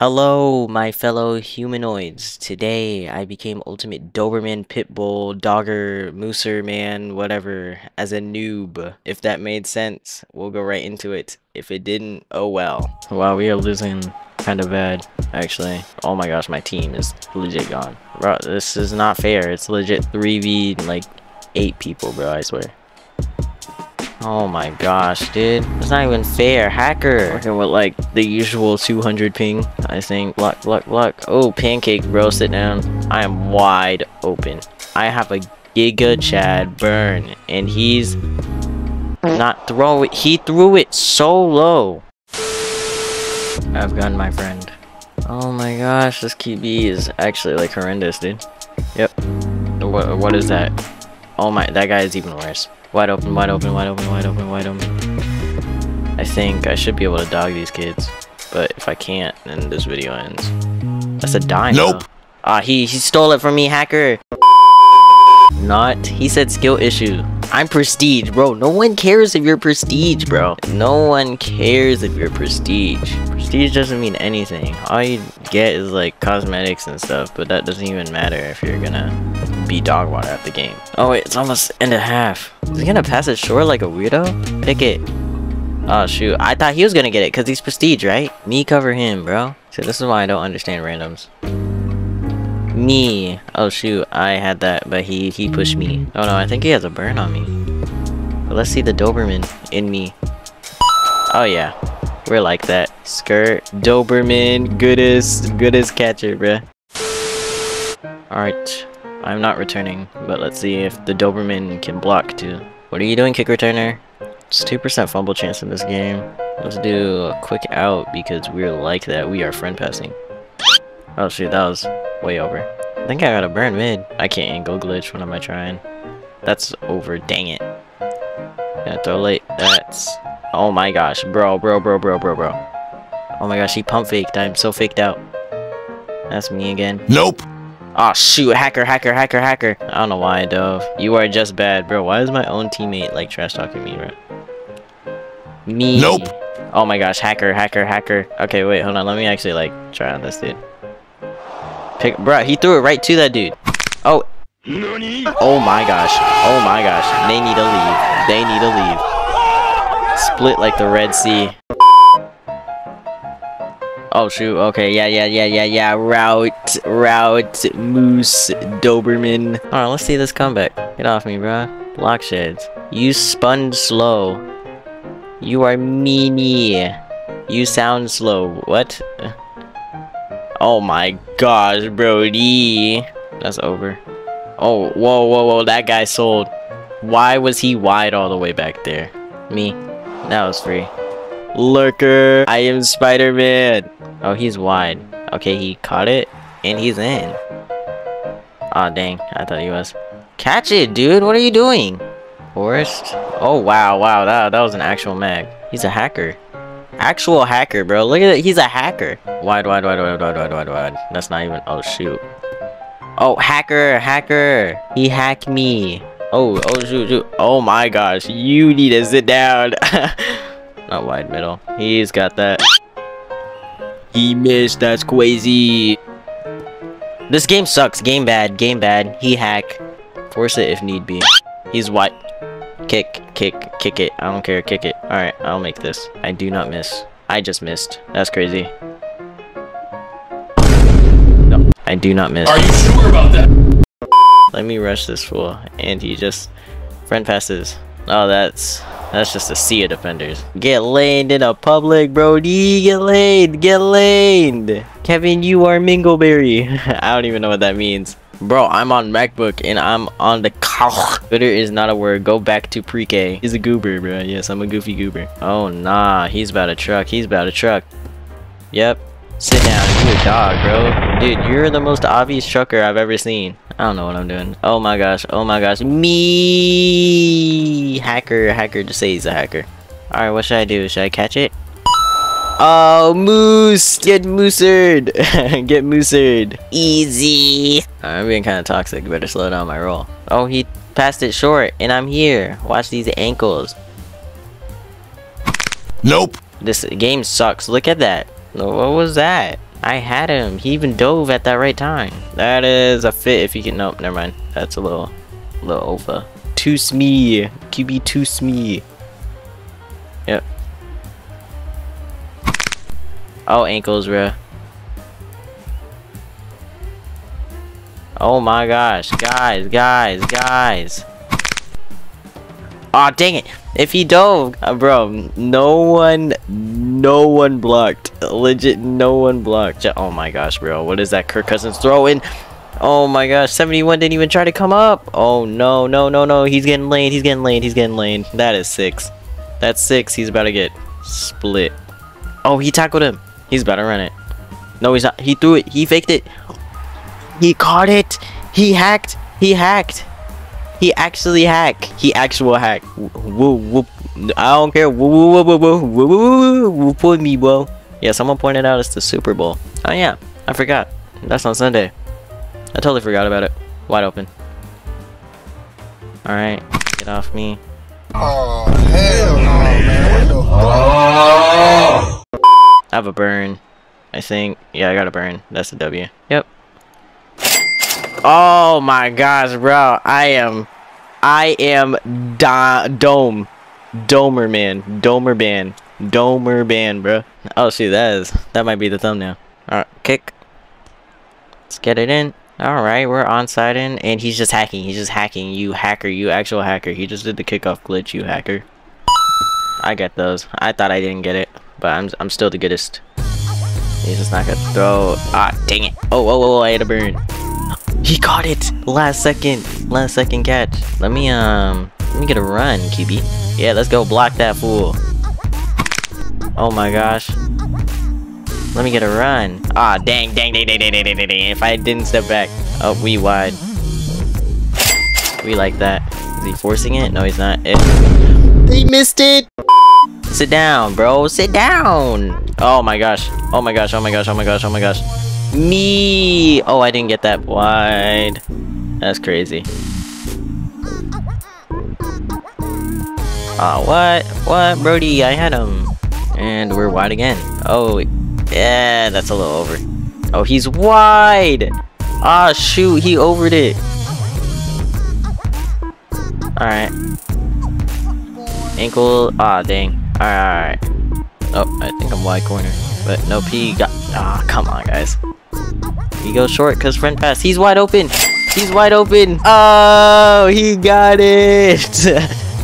Hello, my fellow humanoids. Today, I became Ultimate Doberman, Pitbull, Dogger, Mooser Man, whatever, as a noob. If that made sense, we'll go right into it. If it didn't, oh well. Wow, we are losing kind of bad, actually. Oh my gosh, my team is legit gone. Bro, this is not fair. It's legit 3v, like, 8 people, bro, I swear. Oh my gosh, dude. It's not even fair. Hacker. Working with like the usual 200 ping, I think. Luck, luck, luck. Oh, pancake, bro. Sit down. I am wide open. I have a Giga Chad burn, and he's not throw it. He threw it so low. I've gun, my friend. Oh my gosh, this QB is actually like horrendous, dude. Yep. What, what is that? Oh my, that guy is even worse. Wide open, wide open, wide open, wide open, wide open. I think I should be able to dog these kids. But if I can't, then this video ends. That's a dime. Nope. Ah, he, he stole it from me, hacker. Not. He said skill issue. I'm prestige, bro. No one cares if you're prestige, bro. No one cares if you're prestige. Prestige doesn't mean anything. All you get is like cosmetics and stuff, but that doesn't even matter if you're gonna be dog water at the game. Oh wait, it's almost end of half. Is he gonna pass it short like a weirdo? Pick it. Oh shoot, I thought he was gonna get it because he's prestige, right? Me cover him, bro. So this is why I don't understand randoms. Me. Oh shoot, I had that, but he he pushed me. Oh no, I think he has a burn on me. But let's see the Doberman in me. Oh yeah, we're like that. Skirt, Doberman, goodest, goodest catcher, bruh. Alright, I'm not returning, but let's see if the Doberman can block too. What are you doing, kick returner? It's 2% fumble chance in this game. Let's do a quick out because we're like that. We are friend passing. Oh shoot, that was way over. I think I got a burn mid. I can't angle glitch. What am I trying? That's over. Dang it. Yeah, throw late. That's... Oh my gosh. Bro, bro, bro, bro, bro, bro. Oh my gosh, he pump faked. I'm so faked out. That's me again. Nope. Oh shoot, hacker, hacker, hacker, hacker. I don't know why I dove. You are just bad, bro. Why is my own teammate like trash talking me, bro? Me. Nope. Oh my gosh, hacker, hacker, hacker. Okay, wait, hold on. Let me actually like try on this dude. Pick, bro. He threw it right to that dude. Oh. Oh my gosh. Oh my gosh. They need to leave. They need to leave. Split like the Red Sea. Oh shoot, okay, yeah, yeah, yeah, yeah, yeah, route, route, moose, Doberman. Alright, let's see this comeback. Get off me, bruh. Block sheds. You spun slow. You are meanie. You sound slow. What? Oh my gosh, Brody. That's over. Oh, whoa, whoa, whoa, that guy sold. Why was he wide all the way back there? Me. That was free. Lurker. I am Spider-Man. Oh, he's wide. Okay, he caught it, and he's in. Aw, oh, dang. I thought he was. Catch it, dude. What are you doing? Forest? Oh, wow, wow. That, that was an actual mag. He's a hacker. Actual hacker, bro. Look at it. He's a hacker. Wide, wide, wide, wide, wide, wide, wide, wide. That's not even... Oh, shoot. Oh, hacker, hacker. He hacked me. Oh, oh, shoot, shoot. Oh, my gosh. You need to sit down. not wide middle. He's got that. He missed. That's crazy. This game sucks. Game bad. Game bad. He hack. Force it if need be. He's what? Kick, kick, kick it. I don't care. Kick it. Alright, I'll make this. I do not miss. I just missed. That's crazy. No, I do not miss. Are you sure about that? Let me rush this fool. And he just friend passes. Oh, that's that's just a sea of defenders. Get laned in a public, Brody. Get laned. Get laned. Kevin, you are Mingleberry. I don't even know what that means. Bro, I'm on MacBook and I'm on the car. Twitter is not a word. Go back to pre-K. He's a goober, bro. Yes, I'm a goofy goober. Oh, nah. He's about a truck. He's about a truck. Yep. Sit down. You a dog, bro. Dude, you're the most obvious trucker I've ever seen. I don't know what I'm doing. Oh my gosh. Oh my gosh. Me. Hacker. Hacker. Just say he's a hacker. Alright, what should I do? Should I catch it? Oh, moose! Get moosered! Get moosered. Easy. I'm being kind of toxic. Better slow down my roll. Oh, he passed it short, and I'm here. Watch these ankles. Nope. This game sucks. Look at that. What was that? I had him. He even dove at that right time. That is a fit if you can. Nope, never mind. That's a little, little over. Too smee. QB too smee. Yep. Oh, ankles, bro. Oh my gosh. Guys, guys, guys. Aw, oh, dang it. If he dove, uh, bro, no one, no one blocked. Legit, no one blocked. Oh my gosh, bro. What is that Kirk Cousins throwing? Oh my gosh, 71 didn't even try to come up. Oh no, no, no, no. He's getting laid. He's getting laid. He's getting laid. That is six. That's six. He's about to get split. Oh, he tackled him. He's about to run it. No, he's not. He threw it. He faked it. He caught it. He hacked. He hacked. He actually hack. He actual hack. Woo whoop. I don't care. Woo woo woo woo woo woo woo put me, bro. Yeah, someone pointed out it's the Super Bowl. Oh yeah, I forgot. That's on Sunday. I totally forgot about it. Wide open. Alright, get off me. Oh, hell no, man. Oh. I have a burn. I think. Yeah, I got a burn. That's a W. Yep. Oh my gosh, bro. I am I am da dome. Domer man. Domer band. Domer band, bro. Oh shoot, that is that might be the thumbnail. Alright, kick. Let's get it in. Alright, we're onside in and he's just hacking. He's just hacking. You hacker, you actual hacker. He just did the kickoff glitch, you hacker. I get those. I thought I didn't get it, but I'm I'm still the goodest. He's just not gonna throw. Ah, dang it. Oh, oh, oh, I had a burn. He caught it! Last second. Last second catch. Let me, um... Let me get a run, QB. Yeah, let's go block that fool. Oh my gosh. Let me get a run. Ah, dang, dang, dang, dang, dang, dang, dang, dang. If I didn't step back. Oh, we wide. We like that. Is he forcing it? No, he's not. It they missed it! Sit down, bro. Sit down! Oh my gosh. Oh my gosh, oh my gosh, oh my gosh, oh my gosh. Me! Oh, I didn't get that wide. That's crazy. Ah, what? What, Brody? I had him. And we're wide again. Oh, yeah, that's a little over. Oh, he's wide! Ah, shoot, he overed it. Alright. Ankle, ah, dang. Alright. Oh, I think I'm wide corner. But no P got, ah, come on, guys. He goes short because friend pass. He's wide open. He's wide open. Oh, he got it.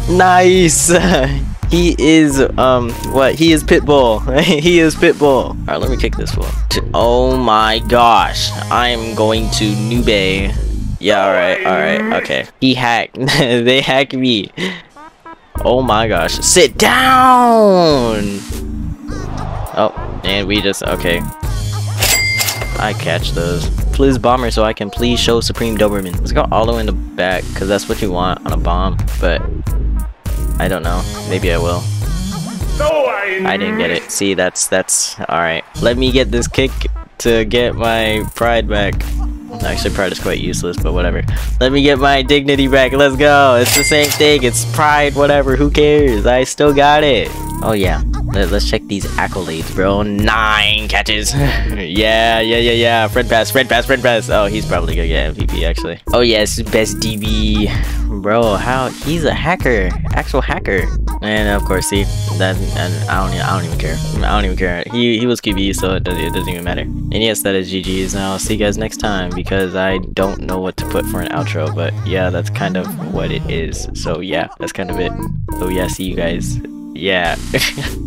nice. he is, um, what? He is Pitbull. he is Pitbull. All right, let me kick this one. Oh my gosh. I'm going to Nube. Yeah, alright, alright, okay. He hacked. they hacked me. Oh my gosh. Sit down! Oh, and we just, okay. I catch those. Please bomber so I can please show Supreme Doberman. Let's go all the way in the back because that's what you want on a bomb, but I don't know. Maybe I will. No, I, I didn't get it. See, that's, that's, alright. Let me get this kick to get my pride back. Actually, pride is quite useless, but whatever. Let me get my dignity back. Let's go. It's the same thing. It's pride, whatever. Who cares? I still got it. Oh, yeah. Let, us check these accolades, bro. Nine catches. yeah, yeah, yeah, yeah. Friend pass, friend pass, friend pass. Oh, he's probably gonna get MVP, actually. Oh, yes. Best DB. Bro, how? He's a hacker. Actual hacker. And, of course, see, that, and I don't, I don't even care. I don't even care. He, he was QB, so it, does, it doesn't even matter. And yes, that is GG's. Now, I'll see you guys next time because I don't know what to put for an outro, but yeah, that's kind of what it is. So yeah, that's kind of it. So yeah, see you guys. Yeah.